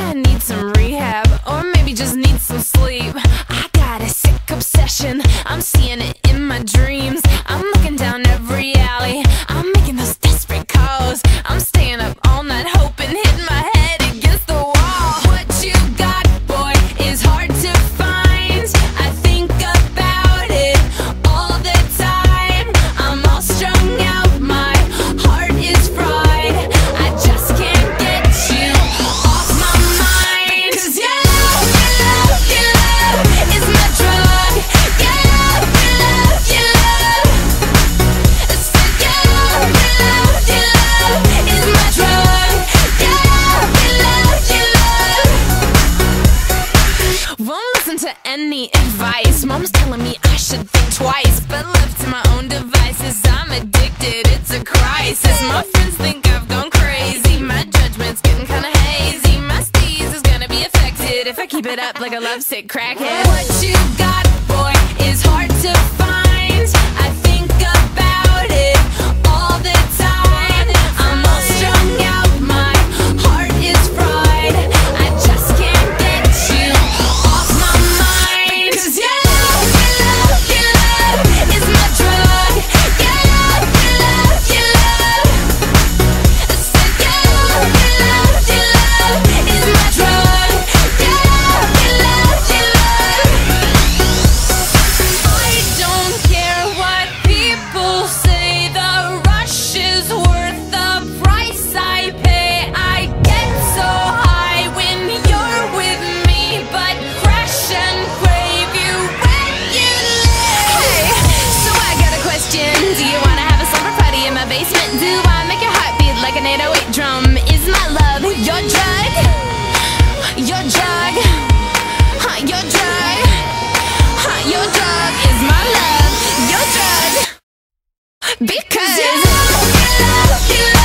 I need some rehab, or maybe just need some sleep. listen to any advice. Mom's telling me I should think twice, but left to my own devices, I'm addicted. It's a crisis. My friends think I've gone crazy. My judgment's getting kinda hazy. My steez is gonna be affected if I keep it up like a lovesick crackhead. What you got? because. You love, you love, you love.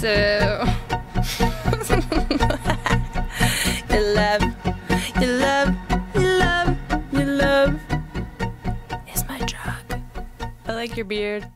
so. your love, your love, your love, your love is my drug. I like your beard.